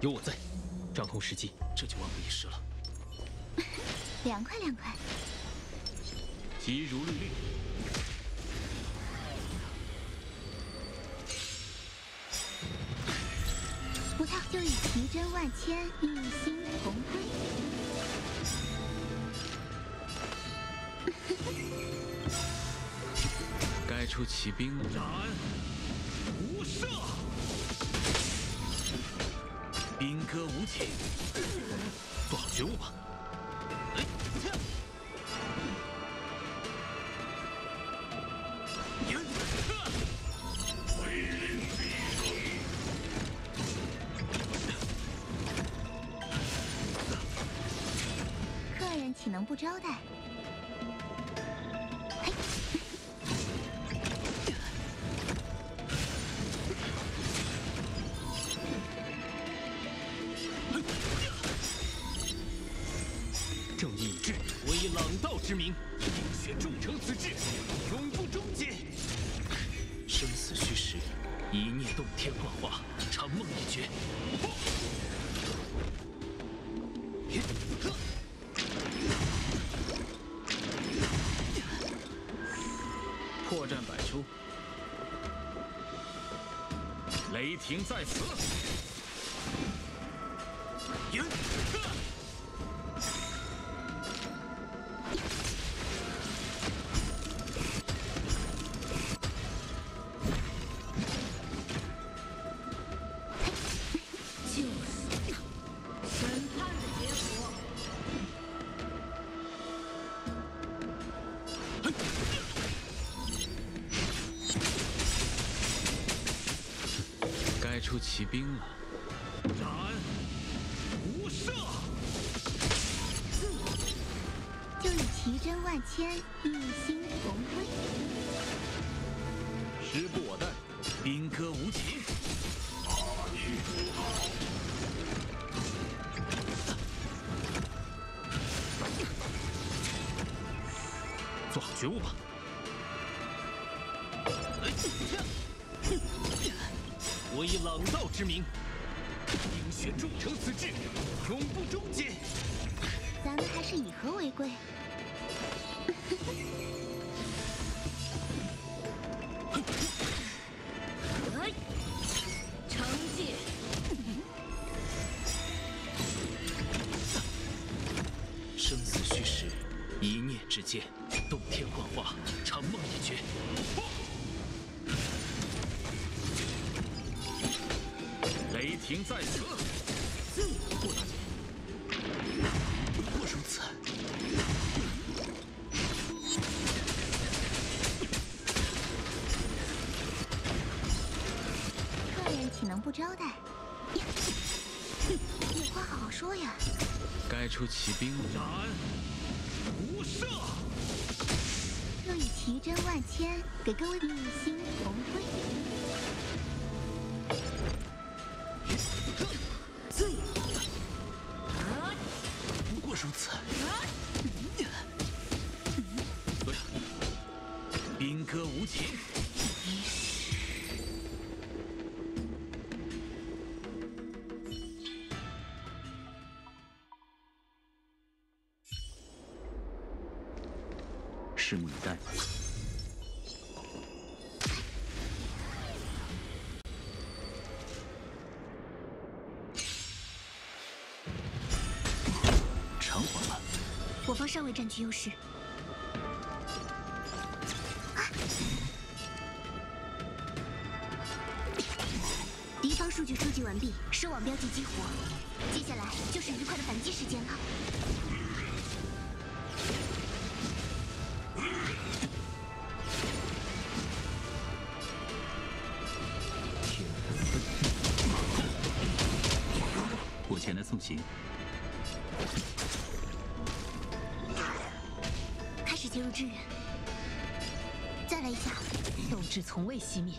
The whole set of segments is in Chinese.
有我在，掌控时机，这就万无一失了。凉快凉快。急如律令。不跳就以奇珍万千，一心同归。该出奇兵了。斩无赦，兵戈无情，做好觉悟吧。客人岂能不招待？之名，冰雪众成此志，永不终结。生死虚实，一念洞天幻化，长梦一绝。破绽百出，雷霆在此。出骑兵了。斩无赦，就以奇珍万千，一心同归。时不我待。兵戈无情，做好觉悟吧。我以朗道之名，冰雪铸成此志，永不终结。咱们还是以和为贵。哎，惩戒，生死虚实，一念之间，洞天幻化，长梦已绝。雷霆在此。霍大姐，不过如此。客人岂能不招待？有话好好说呀。该出奇兵了。斩无赦，若以奇珍万千，给各位一心同归。兵戈无情，拭目以待吧。偿还了。我方尚未占据优势。收网标记激活，接下来就是愉快的反击时间了。我前来送行。开始接入支援，再来一下。斗志从未熄灭。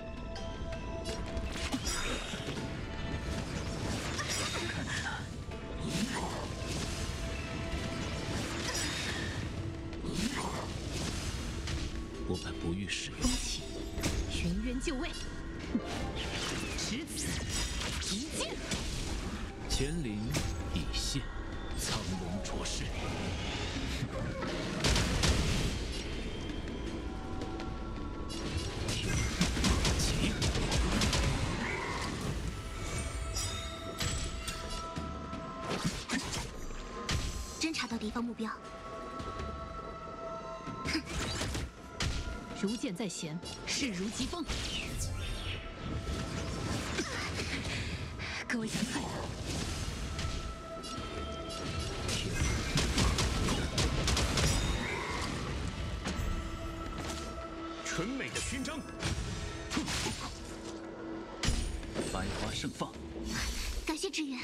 我本不欲使用。风起，全员就位。持此一剑。就乾灵已现，苍龙着势。起！侦查到敌方目标，如箭在弦，势如疾风。各位想看的，纯美的勋章，百花盛放，感谢支援。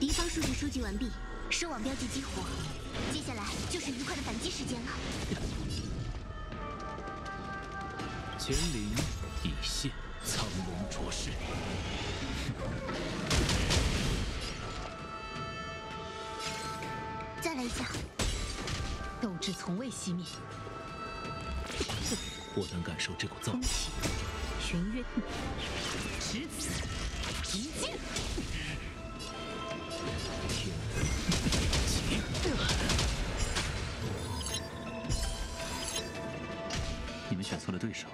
敌方数据收集完毕，收网标记激活。接下来就是愉快的反击时间了。乾灵已现，苍龙卓世。再来一下，斗志从未熄灭。我能感受这股躁动。风起，玄渊，持此一剑。起！你们选错了对手。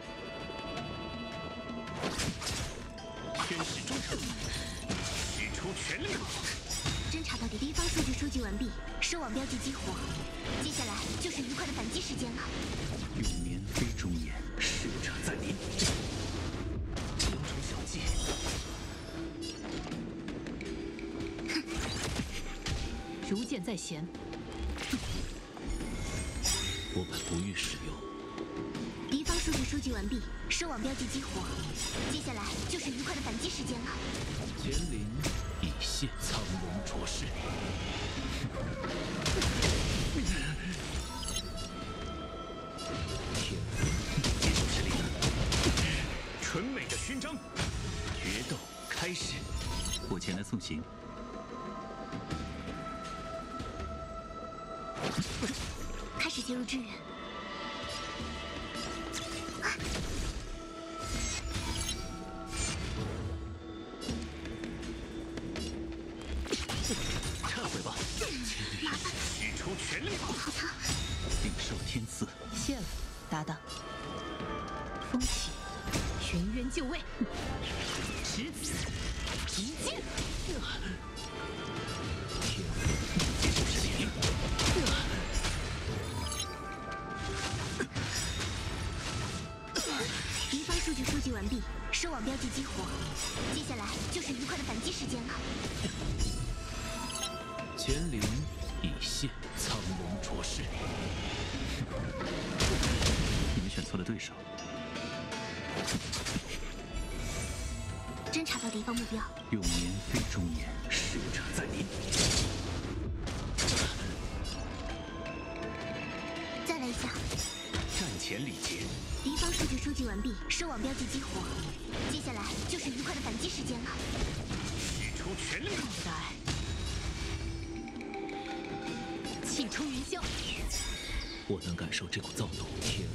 完毕，收网标记激活。接下来就是愉快的反击时间了。永年非终年，逝者在临。江中小计，如箭在弦，我本不欲使用。敌方数据收集完毕，收网标记激活。接下来就是愉快的反击时间了。乾灵已现，苍龙着势。接受指令，纯美的勋章，决斗开始。我前来送行。开始进入支援。就位，持此一剑。敌方数据收集完毕，收网标记激活。接下来就是愉快的反击时间了。乾灵已现，苍龙卓世。你们选错了对手。侦查到敌方目标，永年非终年，逝者在临。再来一下。战前礼节，敌方数据收集完毕，收网标记激活。接下来就是愉快的反击时间了。使出全力！来，气冲云霄，我能感受这股躁动。天